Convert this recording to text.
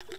you